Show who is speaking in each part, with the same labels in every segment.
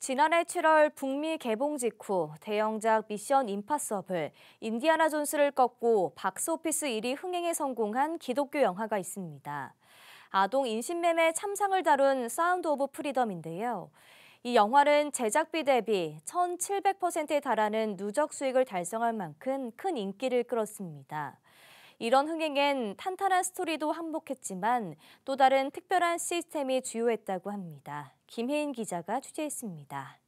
Speaker 1: 지난해 7월 북미 개봉 직후 대형작 미션 임파서블, 인디아나 존스를 꺾고 박스오피스 1위 흥행에 성공한 기독교 영화가 있습니다. 아동 인신매매 참상을 다룬 사운드 오브 프리덤인데요. 이 영화는 제작비 대비 1,700%에 달하는 누적 수익을 달성할 만큼 큰 인기를 끌었습니다. 이런 흥행엔 탄탄한 스토리도 한몫했지만 또 다른 특별한 시스템이 주효했다고 합니다. 김혜인 기자가 취재했습니다.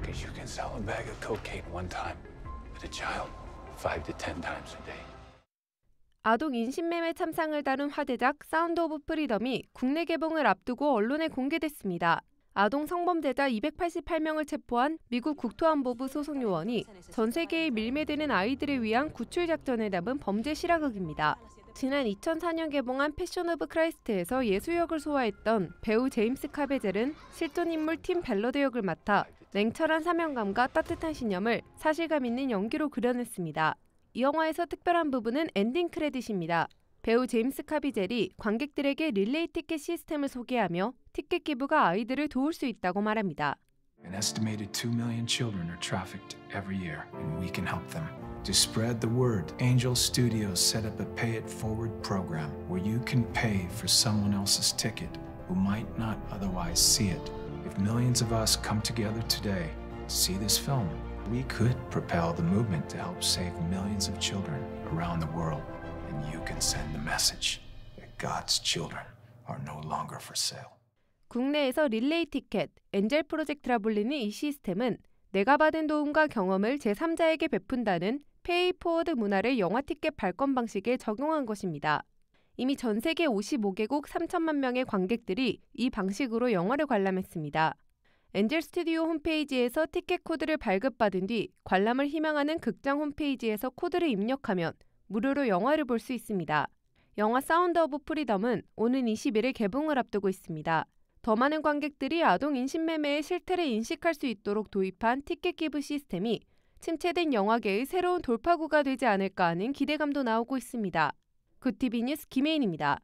Speaker 2: Because you can sell a bag of cocaine one time, but a child five to ten times a day.
Speaker 3: 아동 인신매매 참상을 다룬 화제작 사운드 오브 프리덤이 국내 개봉을 앞두고 언론에 공개됐습니다. 아동 성범죄자 288명을 체포한 미국 국토안보부 소속 요원이 전 세계에 밀매되는 아이들을 위한 구출 작전을 담은 범죄 실화극입니다. 지난 2004년 개봉한 패션 오브 크라이스트에서 예수 역을 소화했던 배우 제임스 카베젤은 실존 인물 팀 벨러드 역을 맡아 냉철한 사명감과 따뜻한 신념을 사실감 있는 연기로 그려냈습니다. 이 영화에서 특별한 부분은 ending credit입니다. 배우 제임스 카비젤이 관객들에게 릴레이 티켓 시스템을 소개하며 티켓 기부가 아이들을 도울 수 있다고 말합니다.
Speaker 4: An estimated 2 million children are trafficked every year, and we can help them. To spread the word, Angel Studios set up a pay it forward program where you can pay for someone else's ticket who might not otherwise see it. If millions of us come together today to see this film, we could propel the movement to help save millions of children around the world. And you can send the message that God's children are no longer for sale.
Speaker 3: 국내에서 릴레이 티켓, 엔젤 프로젝트라 불리는 이 시스템은 내가 받은 도움과 경험을 제3자에게 베푼다는 pay forward 문화를 영화 티켓 발권 방식에 적용한 것입니다. 이미 전 세계 55개국 3천만 명의 관객들이 이 방식으로 영화를 관람했습니다. 엔젤 스튜디오 홈페이지에서 티켓 코드를 발급받은 뒤 관람을 희망하는 극장 홈페이지에서 코드를 입력하면 무료로 영화를 볼 수 있습니다. 영화 사운드 오브 프리덤은 오는 20일에 개봉을 앞두고 있습니다. 더 많은 관객들이 아동 인신매매의 실태를 인식할 수 있도록 도입한 티켓 기부 시스템이 침체된 영화계의 새로운 돌파구가 되지 않을까 하는 기대감도 나오고 있습니다. 굿티비 뉴스 김혜인입니다.